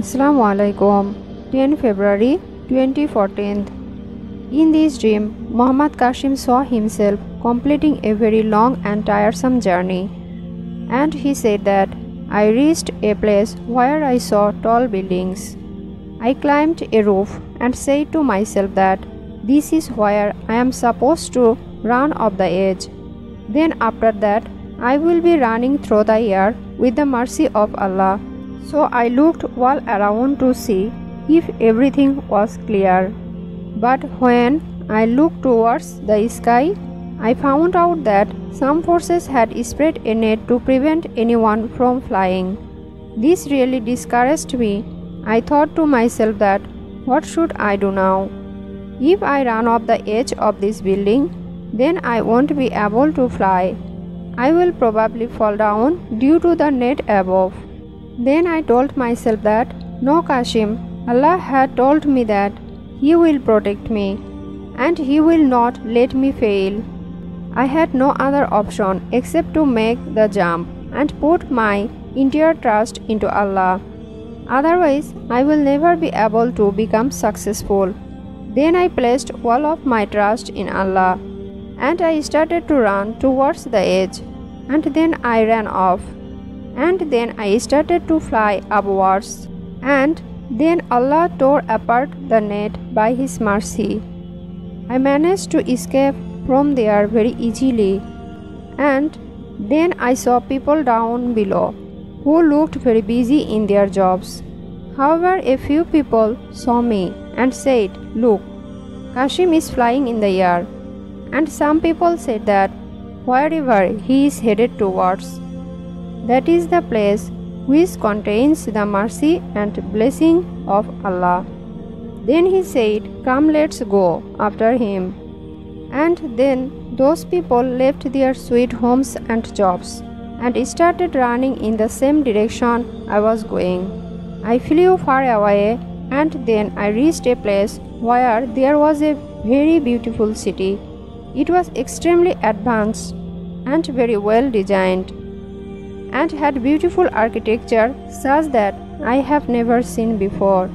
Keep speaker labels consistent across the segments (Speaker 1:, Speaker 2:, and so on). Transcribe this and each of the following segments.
Speaker 1: Assalamu alaikum. 10 February 2014. In this dream, Muhammad Qasim saw himself completing a very long and tiresome journey. And he said that I reached a place where I saw tall buildings. I climbed a roof and said to myself that this is where I am supposed to run off the edge. Then after that, I will be running through the air with the mercy of Allah. So I looked all around to see if everything was clear. But when I looked towards the sky, I found out that some forces had spread a net to prevent anyone from flying. This really discouraged me. I thought to myself that what should I do now? If I run off the edge of this building, then I won't be able to fly. I will probably fall down due to the net above. Then I told myself that no Qasim, Allah had told me that He will protect me and He will not let me fail. I had no other option except to make the jump and put my entire trust into Allah. Otherwise, I will never be able to become successful. Then I placed all of my trust in Allah and I started to run towards the edge and then I ran off. And then I started to fly upwards. And then Allah tore apart the net by His mercy. I managed to escape from there very easily. And then I saw people down below who looked very busy in their jobs. However, a few people saw me and said, Look, Qasim is flying in the air. And some people said that wherever he is headed towards. That is the place which contains the mercy and blessing of Allah. Then he said, Come, let's go after him. And then those people left their sweet homes and jobs and started running in the same direction I was going. I flew far away and then I reached a place where there was a very beautiful city it was extremely advanced and very well designed and had beautiful architecture such that I have never seen before.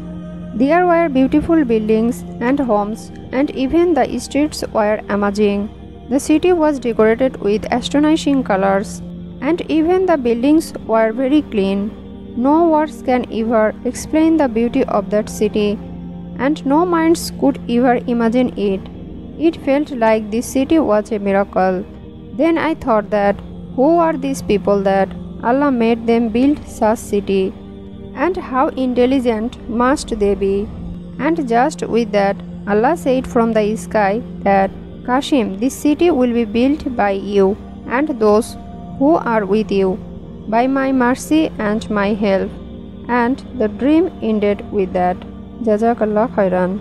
Speaker 1: There were beautiful buildings and homes and even the streets were amazing. The city was decorated with astonishing colors and even the buildings were very clean. No words can ever explain the beauty of that city and no minds could ever imagine it. It felt like this city was a miracle. Then I thought that who are these people that Allah made them build such city and how intelligent must they be? And just with that Allah said from the sky that Qasim this city will be built by you and those who are with you by my mercy and my help and the dream ended with that Jazakallah khairan